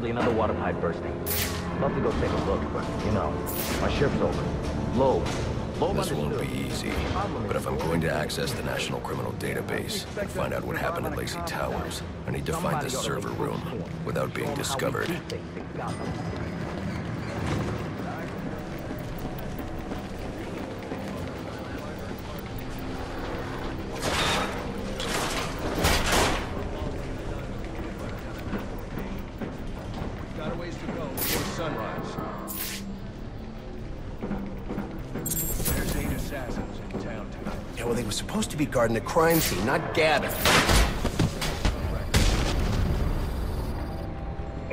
Probably another water pipe bursting. Love to go take a look, but, you know, my shift's over. Low. Low This won't be easy, but if I'm going to access the National Criminal Database and find out what happened at Lacey Towers, I need to find the server room without being discovered. Guarding the crime scene, not Gavin.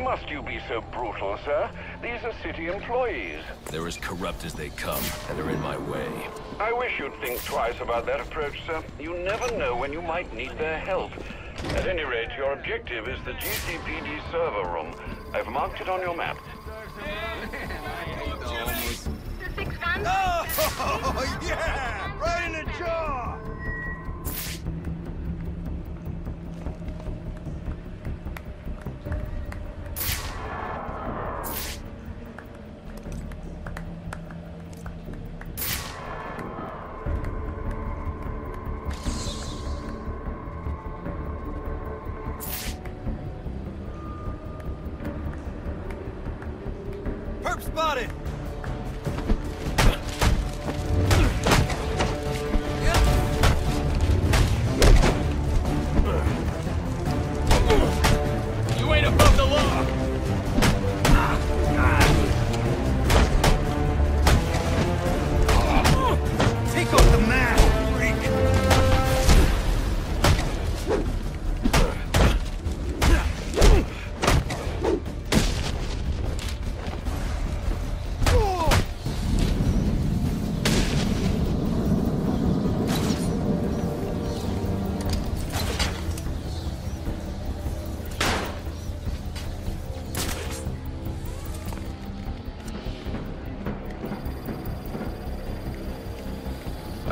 Must you be so brutal, sir? These are city employees. They're as corrupt as they come, and they're in my way. I wish you'd think twice about that approach, sir. You never know when you might need their help. At any rate, your objective is the GCPD server room. I've marked it on your map. Oh, yeah! Right in the jaw! Perp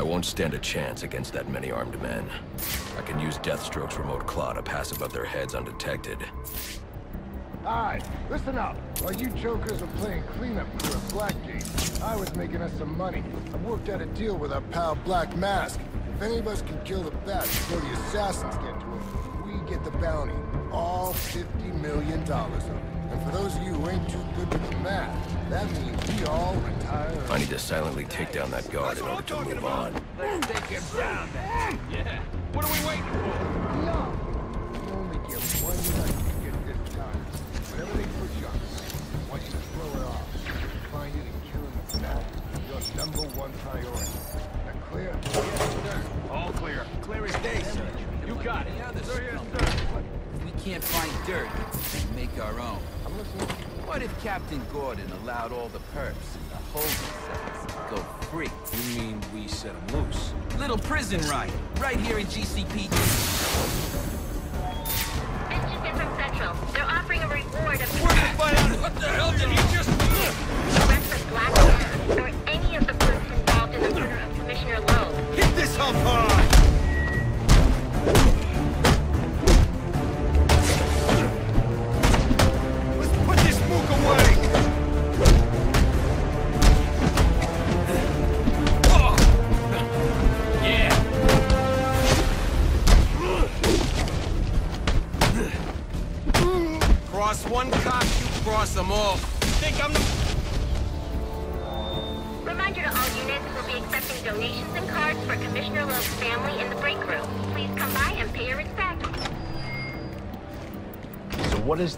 won't stand a chance against that many armed men. I can use Deathstroke's remote claw to pass above their heads undetected. Alright, listen up. While you jokers were playing cleanup at Blackgate, I was making us some money. I worked out a deal with our pal Black Mask. If any of us can kill the bats before the assassins get to him, we get the bounty. All $50 million of it. And for those of you who ain't too good with the math, that means we all retire. I need to silently take down that guard in order to move on. Let's take him down then. Yeah. What are we waiting for? No! You only get one night to get this time. Whatever they put you on, I want you to throw it off. Find it and kill the bat. Your number one priority. Now clear? All clear. Clear as day, sir. You got it. Sir, here, sir. We can't find dirt. We make our own. I'm listening. What if Captain Gordon allowed all the perps in the holding cells to go free? You mean we set him loose? Little prison riot, right here in GCPD. This from Central. They're offering a reward of What the hell did you just... arrest for Black Mask or any of the groups involved in the murder of Commissioner Loeb. Hit this hump hard!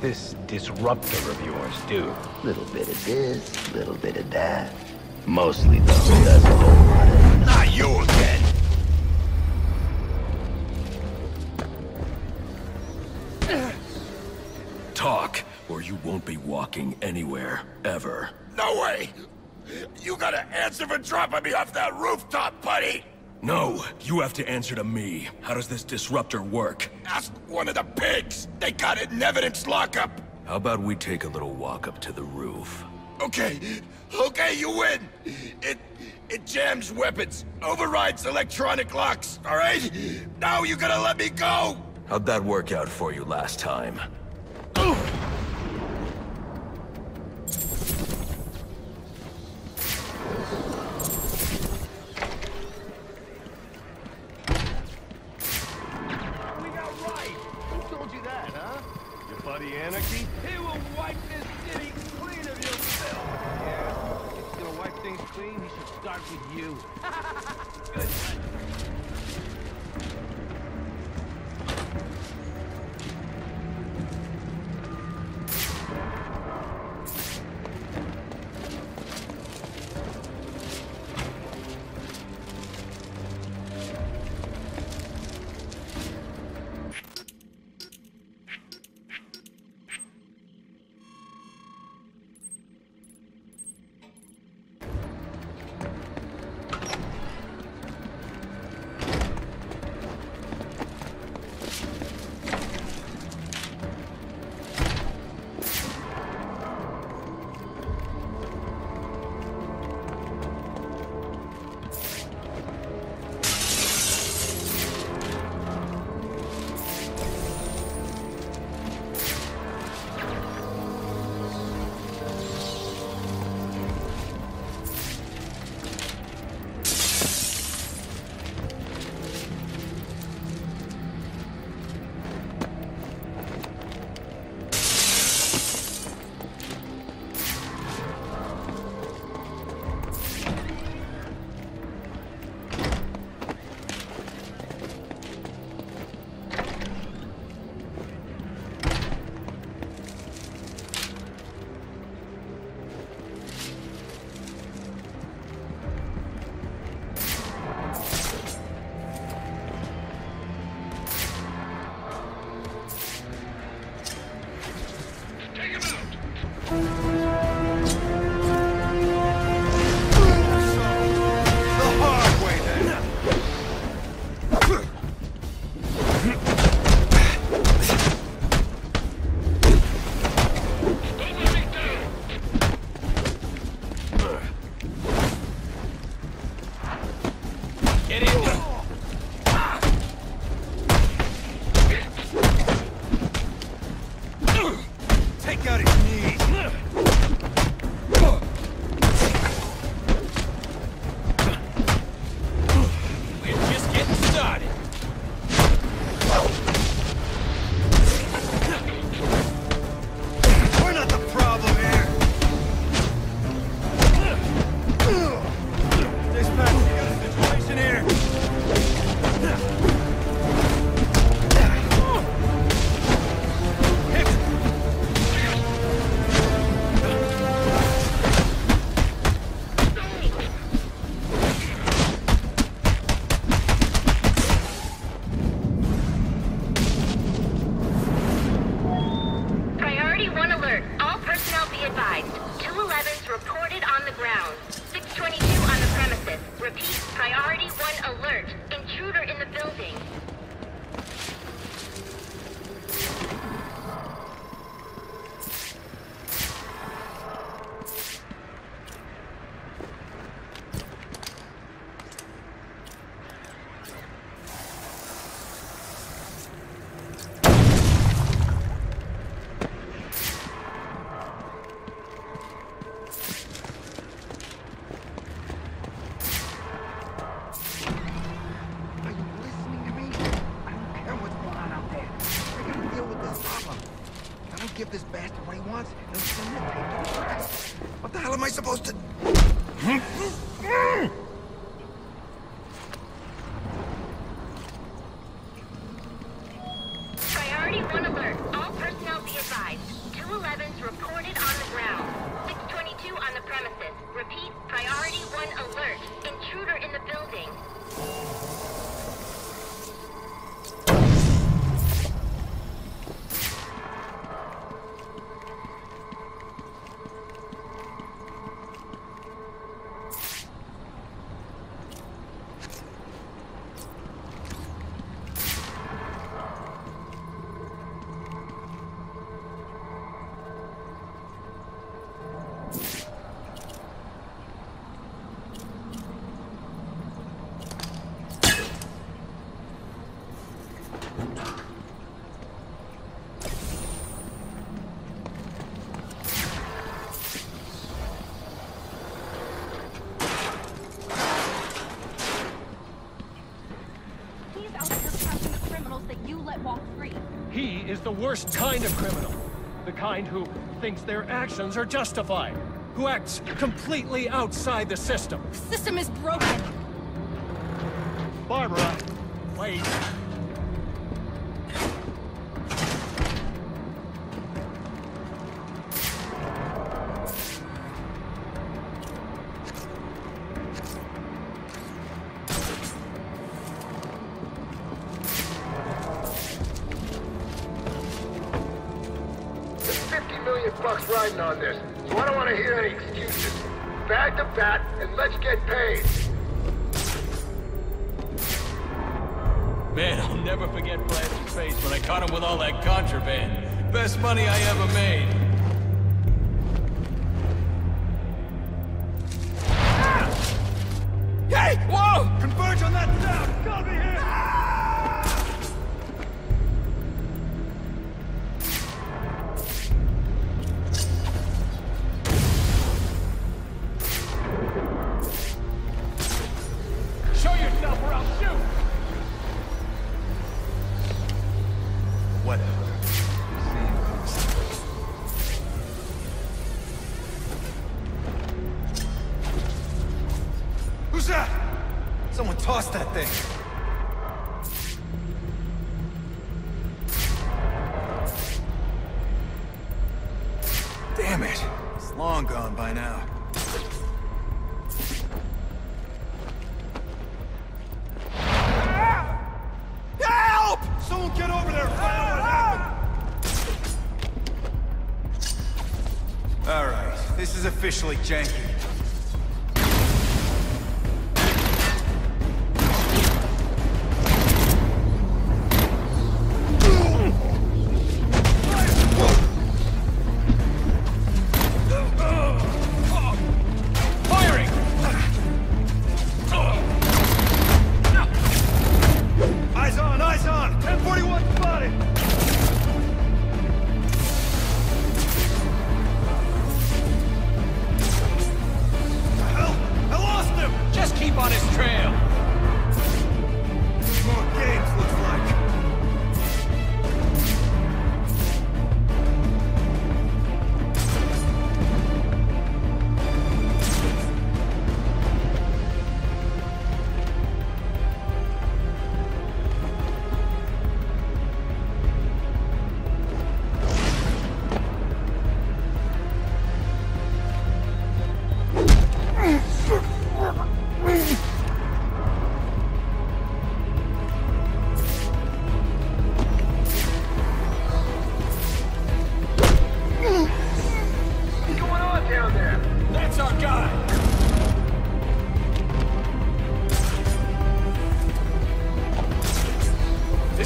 This disruptor of yours do? Little bit of this, little bit of that. Mostly, though, does a whole lot of... Not you again! Talk, or you won't be walking anywhere, ever. No way! You gotta answer for dropping me off that rooftop, buddy! No, you have to answer to me. How does this disruptor work? Ask one of the pigs! They got it in evidence lockup! How about we take a little walk up to the roof? Okay, okay, you win! It... it jams weapons, overrides electronic locks, alright? Now you gotta let me go! How'd that work out for you last time? Clean, he should start with you. give worst kind of criminal. The kind who thinks their actions are justified. Who acts completely outside the system. The system is broken. Barbara, wait. On this, so I don't want to hear any excuses. Bag the bat and let's get paid. Man, I'll never forget Blanchard's face when I caught him with all that contraband. Best money I ever made. Tossed that thing.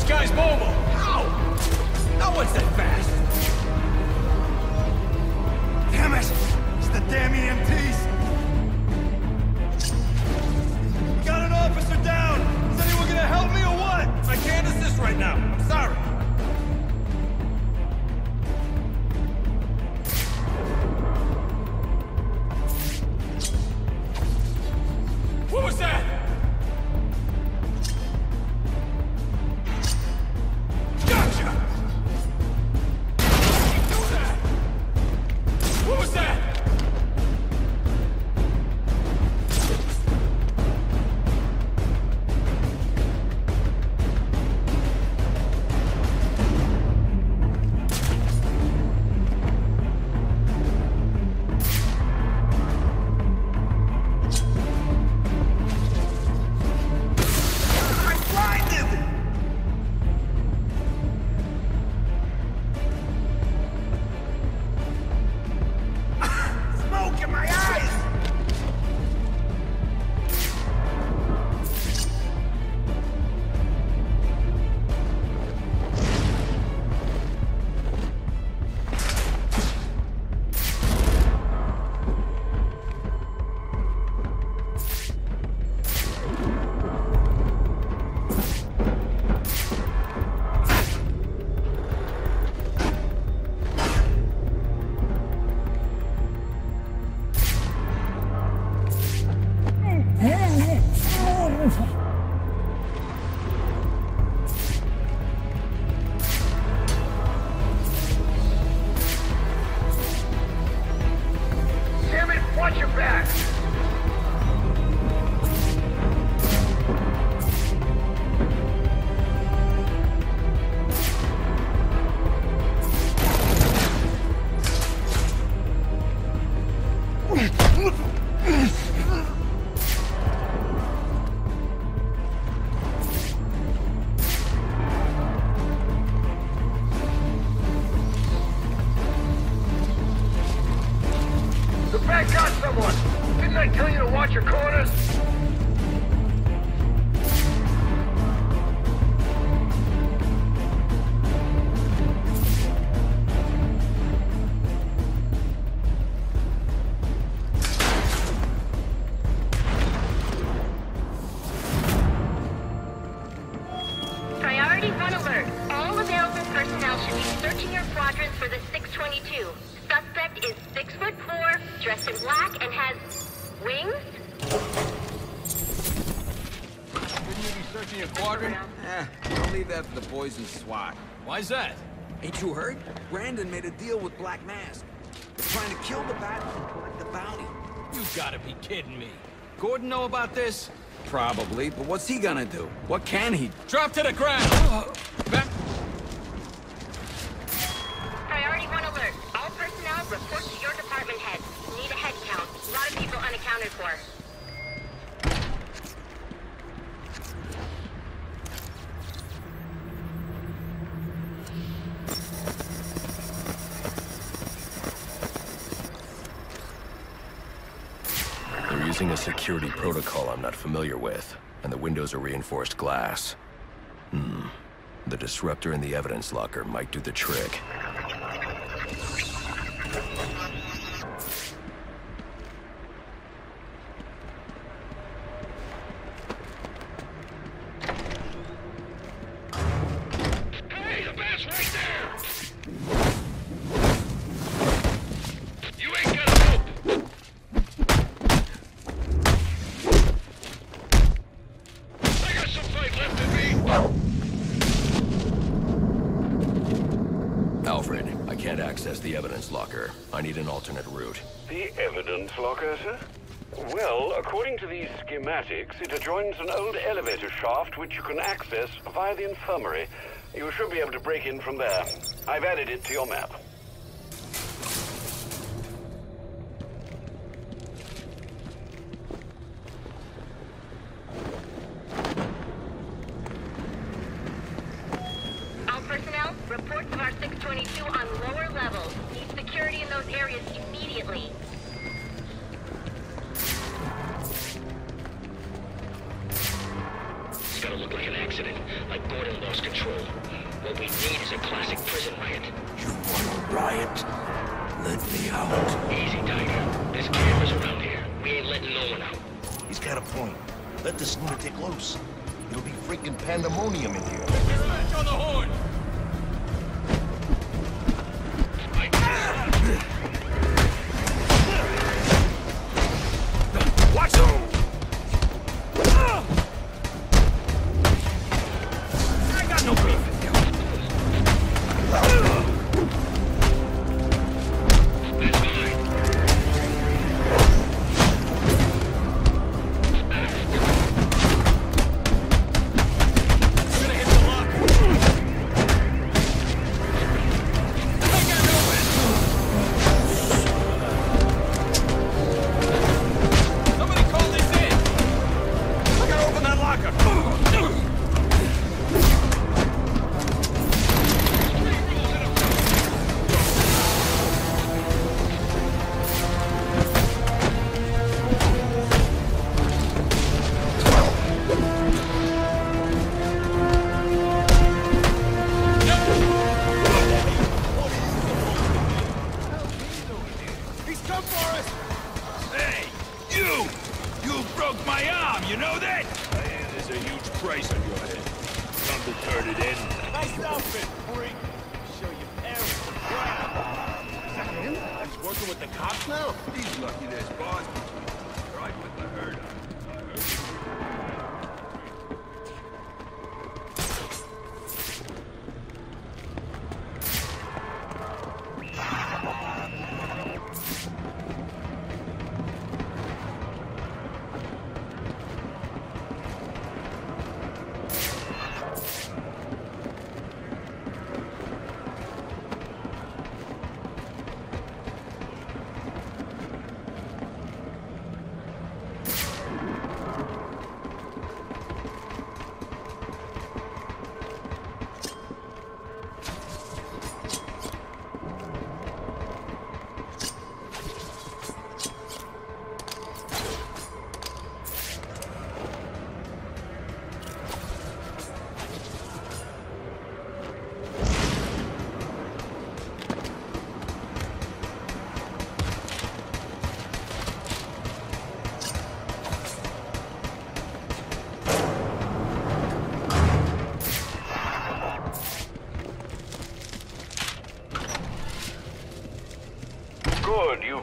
This guy's mobile. How? No one's that fast. Damn it! It's the damn EMTs! We got an officer down! Is anyone gonna help me or what? I can't assist right now. I'm sorry. Ain't you heard? Branden made a deal with Black Mask. They're trying to kill the bat and collect the bounty. You gotta be kidding me. Gordon know about this? Probably, but what's he gonna do? What can he? Drop to the ground! Back. Priority 1 alert. All personnel report to your department head. Need a head count. A lot of people unaccounted for. They're using a security protocol I'm not familiar with, and the windows are reinforced glass. Hmm. The disruptor in the evidence locker might do the trick. Hey, the bat's right there! You ain't gonna help! I got some fight left in me! Alfred, I can't access the evidence locker. I need an alternate route. The evidence locker, sir? Well, according to these schematics, it adjoins an old elevator shaft which you can access via the infirmary. You should be able to break in from there. I've added it to your map. Let me out. Easy, Tiger. There's cameras around here. We ain't letting no one out. He's got a point. Let this lunatic loose. It'll be freaking pandemonium in here. Dispatch on the horn!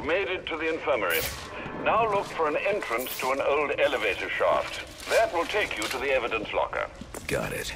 Made it to the infirmary. Now look for an entrance to an old elevator shaft. That will take you to the evidence locker. Got it.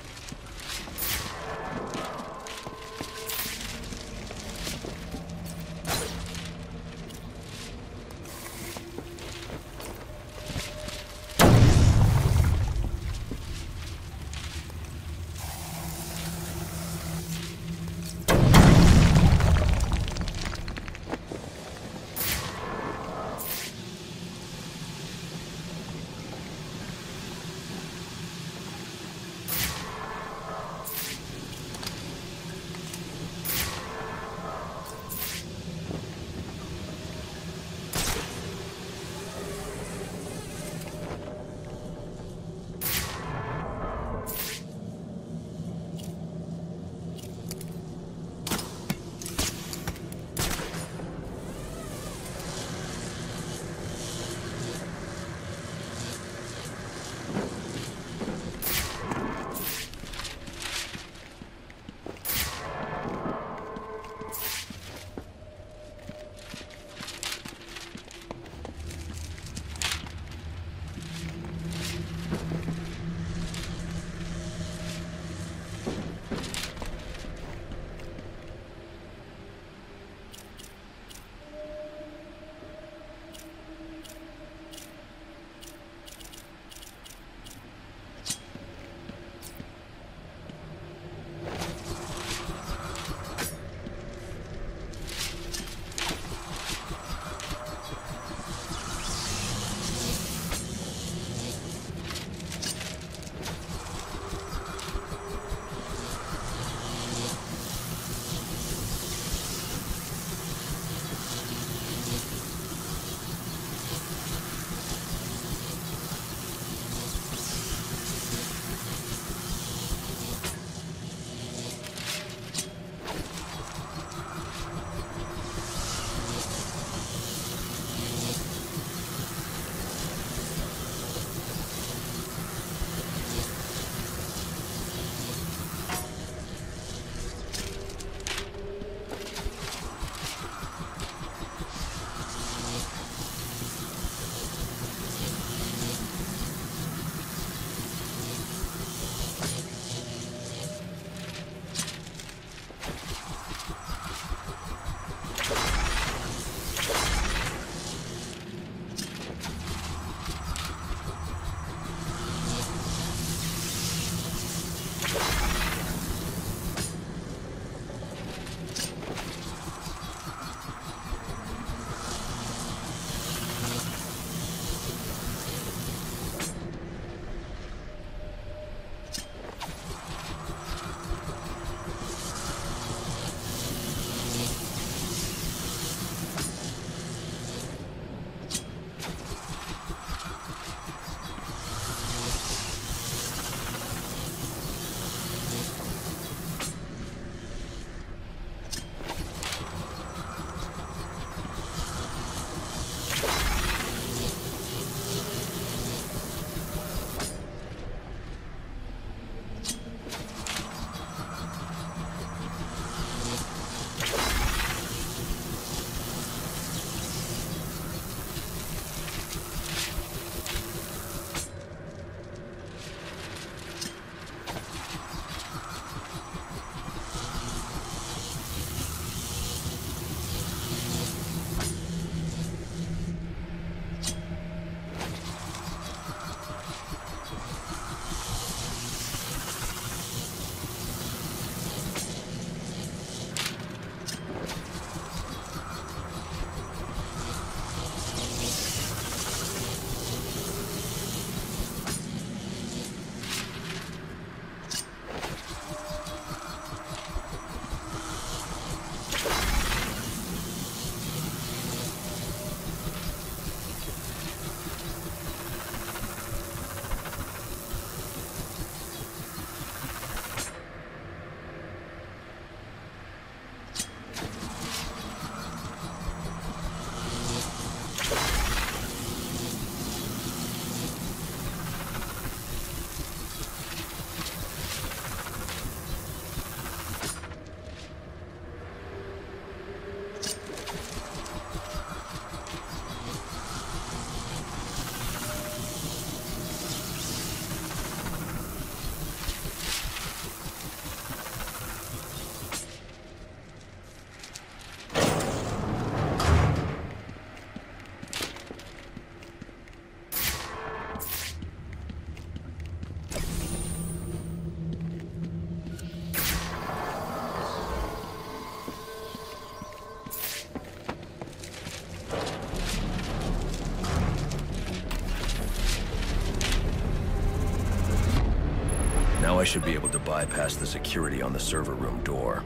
I should be able to bypass the security on the server room door.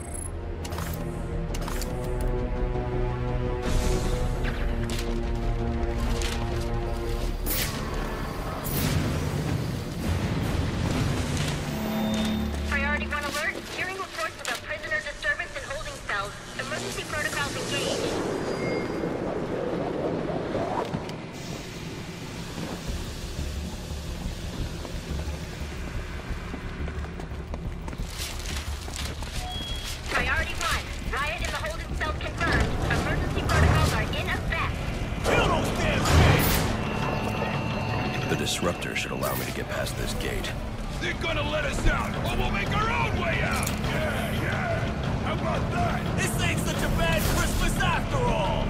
Gonna let us out, or we'll make our own way out! Yeah, yeah! How about that? This ain't such a bad Christmas after all!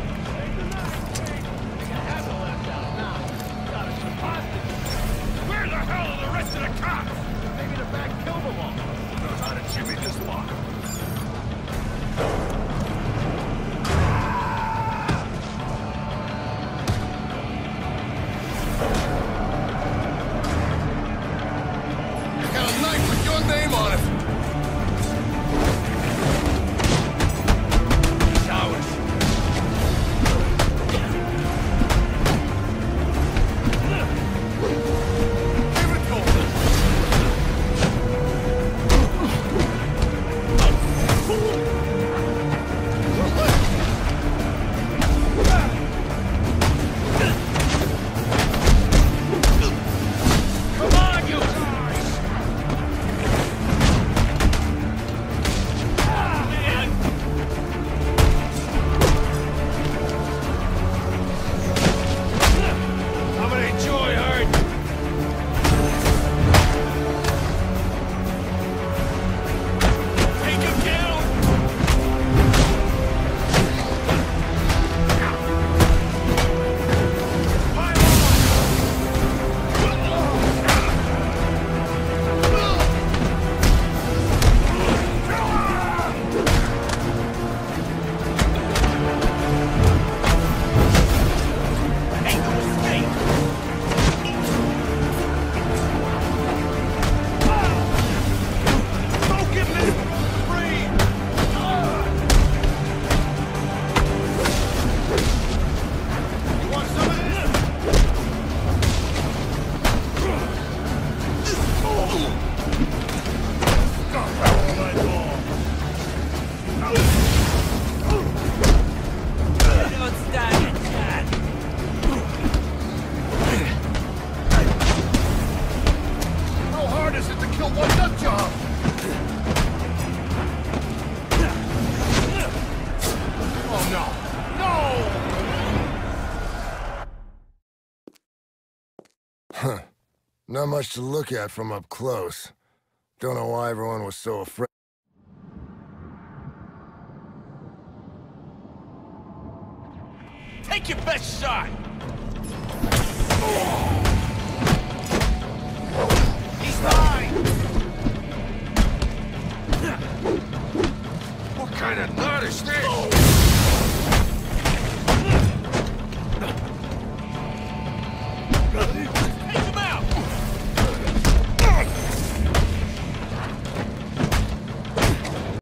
Where the hell are the rest of the cops? Maybe the back killed them all. Who knows how to jimmy this lock? Not much to look at from up close. Don't know why everyone was so afraid. Take your best shot! He's mine! What kind of nut is this?